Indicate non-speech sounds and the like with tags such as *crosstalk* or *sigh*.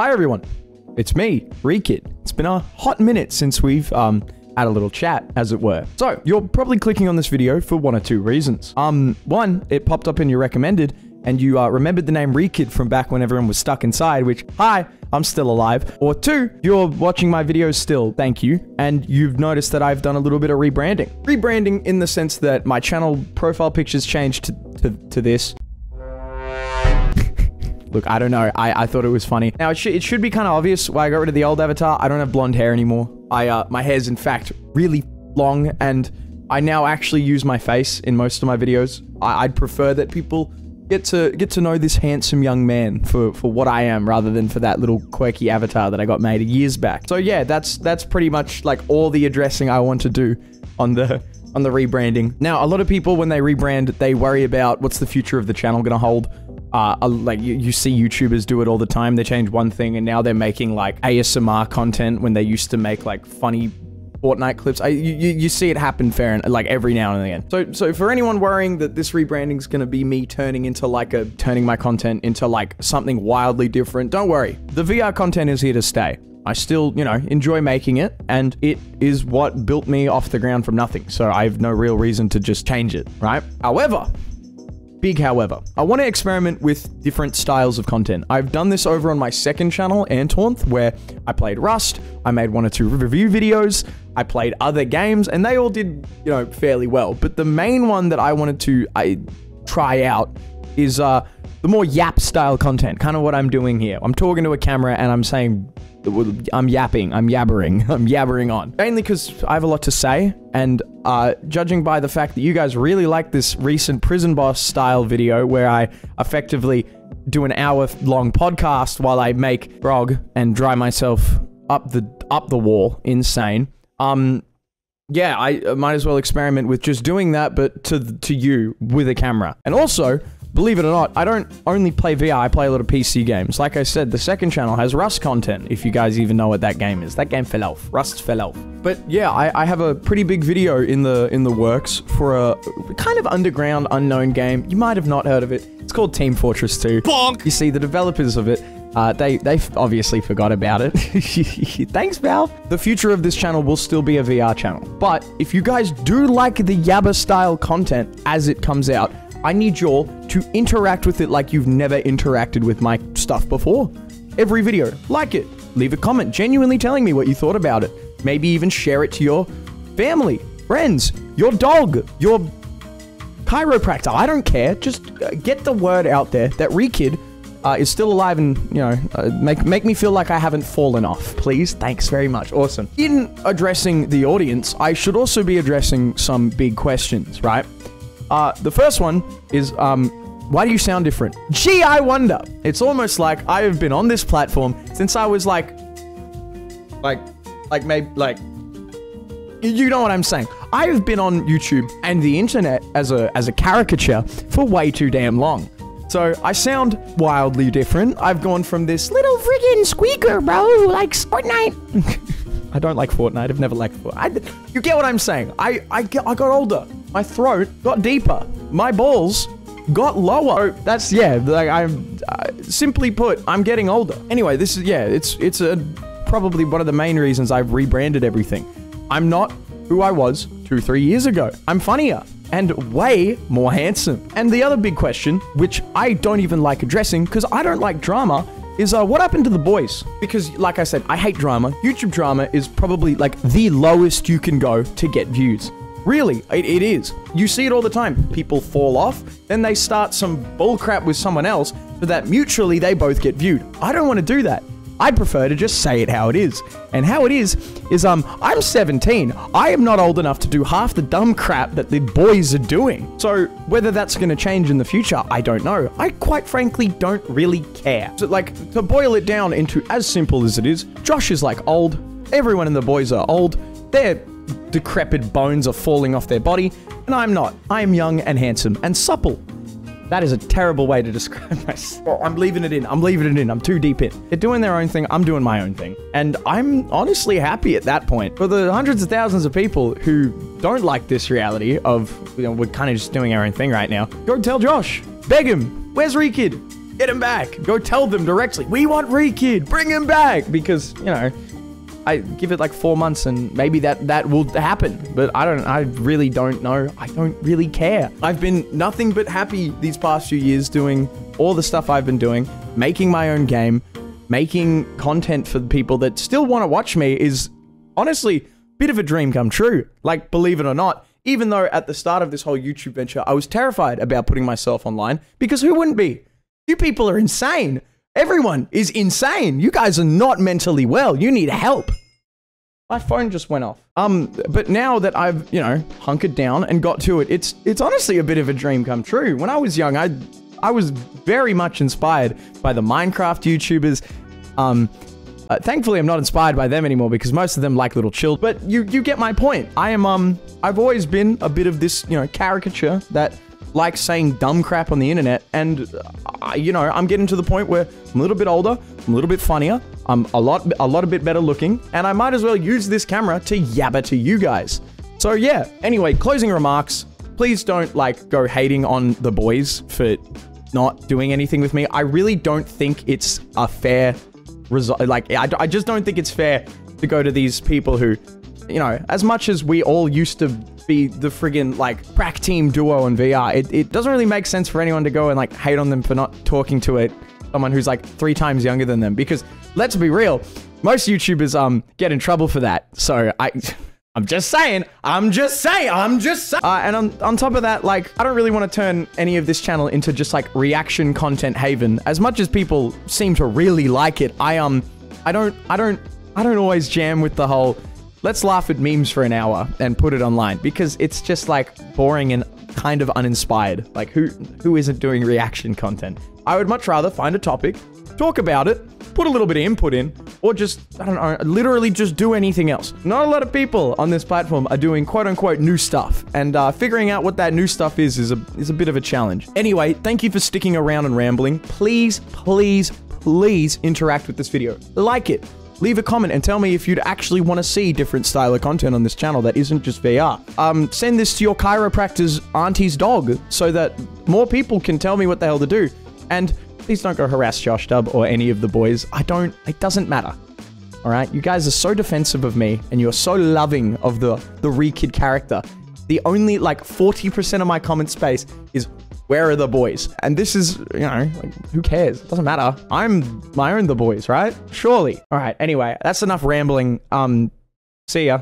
Hi everyone, it's me, Reekid. It's been a hot minute since we've um had a little chat, as it were. So you're probably clicking on this video for one or two reasons. Um, one, it popped up in your recommended, and you uh, remembered the name Reekid from back when everyone was stuck inside. Which, hi, I'm still alive. Or two, you're watching my videos still. Thank you, and you've noticed that I've done a little bit of rebranding. Rebranding in the sense that my channel profile pictures changed to to, to this. Look, I don't know. I, I thought it was funny. Now, it, sh it should be kind of obvious why I got rid of the old avatar. I don't have blonde hair anymore. I, uh, my hair's in fact really long and I now actually use my face in most of my videos. I I'd prefer that people get to get to know this handsome young man for for what I am rather than for that little quirky avatar that I got made years back. So yeah, that's that's pretty much like all the addressing I want to do on the on the rebranding. Now, a lot of people when they rebrand, they worry about what's the future of the channel going to hold uh, like you, you see YouTubers do it all the time. They change one thing and now they're making like ASMR content when they used to make like funny Fortnite clips. I, you, you see it happen fair and like every now and again. So so for anyone worrying that this rebranding is going to be me turning into like a turning my content into like something wildly different, don't worry. The VR content is here to stay. I still, you know, enjoy making it, and it is what built me off the ground from nothing. So I have no real reason to just change it, right? However, Big however. I want to experiment with different styles of content. I've done this over on my second channel, Antornth, where I played Rust, I made one or two review videos, I played other games, and they all did, you know, fairly well. But the main one that I wanted to I, try out is uh, the more yap style content, kind of what I'm doing here. I'm talking to a camera and I'm saying I'm yapping, I'm yabbering, *laughs* I'm yabbering on. Mainly because I have a lot to say, and uh, judging by the fact that you guys really like this recent Prison Boss style video where I effectively do an hour long podcast while I make grog and dry myself up the up the wall, insane. Um, yeah, I might as well experiment with just doing that, but to to you with a camera, and also believe it or not, I don't only play VR, I play a lot of PC games. Like I said, the second channel has Rust content, if you guys even know what that game is. That game fell off. Rust fell off. But yeah, I, I have a pretty big video in the in the works for a kind of underground, unknown game. You might have not heard of it. It's called Team Fortress 2. Bonk! You see, the developers of it uh, they they obviously forgot about it. *laughs* Thanks, Valve. The future of this channel will still be a VR channel. But if you guys do like the Yabba style content as it comes out, I need y'all to interact with it like you've never interacted with my stuff before. Every video, like it, leave a comment genuinely telling me what you thought about it. Maybe even share it to your family, friends, your dog, your chiropractor. I don't care. Just uh, get the word out there that Reekid uh, is still alive and, you know, uh, make, make me feel like I haven't fallen off. Please. Thanks very much. Awesome. In addressing the audience, I should also be addressing some big questions, right? Uh, the first one is, um, why do you sound different? Gee, I wonder. It's almost like I have been on this platform since I was like, like, like maybe, like, you know what I'm saying. I have been on YouTube and the internet as a as a caricature for way too damn long. So I sound wildly different. I've gone from this little friggin' squeaker, bro, like Fortnite. *laughs* I don't like Fortnite. I've never liked Fortnite. You get what I'm saying? I I, get, I got older. My throat got deeper. My balls got lower. Oh, that's yeah. Like I'm uh, simply put, I'm getting older. Anyway, this is yeah. It's it's a probably one of the main reasons I've rebranded everything. I'm not who I was two three years ago. I'm funnier and way more handsome. And the other big question, which I don't even like addressing because I don't like drama, is uh, what happened to the boys? Because, like I said, I hate drama. YouTube drama is probably like the lowest you can go to get views. Really, it, it is. You see it all the time. People fall off, then they start some bullcrap with someone else so that mutually they both get viewed. I don't want to do that. I prefer to just say it how it is. And how it is, is um, I'm 17. I am not old enough to do half the dumb crap that the boys are doing. So whether that's going to change in the future, I don't know. I quite frankly don't really care. So like, to boil it down into as simple as it is, Josh is like old. Everyone in the boys are old. They're decrepit bones are falling off their body, and I'm not. I am young and handsome and supple. That is a terrible way to *laughs* describe myself. I'm leaving it in. I'm leaving it in. I'm too deep in. They're doing their own thing. I'm doing my own thing. And I'm honestly happy at that point. For the hundreds of thousands of people who don't like this reality of, you know, we're kind of just doing our own thing right now, go tell Josh. Beg him. Where's Reekid? Get him back. Go tell them directly. We want Reekid. Bring him back. Because, you know, I give it like four months and maybe that that will happen. But I don't. I really don't know. I don't really care. I've been nothing but happy these past few years doing all the stuff I've been doing, making my own game, making content for the people that still want to watch me. Is honestly bit of a dream come true. Like believe it or not. Even though at the start of this whole YouTube venture, I was terrified about putting myself online because who wouldn't be? You people are insane. Everyone is insane. You guys are not mentally well. You need help. My phone just went off. Um, but now that I've, you know, hunkered down and got to it, it's it's honestly a bit of a dream come true. When I was young, I I was very much inspired by the Minecraft YouTubers. Um, uh, thankfully, I'm not inspired by them anymore because most of them like little chill. But you you get my point. I am um I've always been a bit of this you know caricature that likes saying dumb crap on the internet. And, you know, I'm getting to the point where I'm a little bit older, I'm a little bit funnier, I'm a lot, a lot a bit better looking, and I might as well use this camera to yabba to you guys. So yeah, anyway, closing remarks. Please don't like go hating on the boys for not doing anything with me. I really don't think it's a fair result. Like, I, I just don't think it's fair to go to these people who, you know, as much as we all used to be the friggin' like crack team duo in VR. It, it doesn't really make sense for anyone to go and like hate on them for not talking to it someone who's like three times younger than them because let's be real, most YouTubers um get in trouble for that. So I *laughs* I'm just saying. I'm just saying. I'm just saying. Uh, and on, on top of that, like, I don't really want to turn any of this channel into just like reaction content haven. As much as people seem to really like it, I um, I don't, I don't, I don't always jam with the whole let's laugh at memes for an hour and put it online because it's just like boring and kind of uninspired. Like who who isn't doing reaction content? I would much rather find a topic, talk about it, put a little bit of input in, or just I don't know, literally just do anything else. Not a lot of people on this platform are doing quote unquote new stuff, and uh, figuring out what that new stuff is is a is a bit of a challenge. Anyway, thank you for sticking around and rambling. Please, please, please interact with this video. Like it leave a comment and tell me if you'd actually want to see different style of content on this channel that isn't just VR. Um, send this to your chiropractor's auntie's dog so that more people can tell me what the hell to do. And please don't go harass Josh Dub or any of the boys. I don't, it doesn't matter. All right, you guys are so defensive of me and you're so loving of the, the Reekid character. The only like 40% of my comment space is where are the boys? And this is, you know, like, who cares? It doesn't matter. I'm my own the boys, right? Surely. All right. Anyway, that's enough rambling. Um, see ya.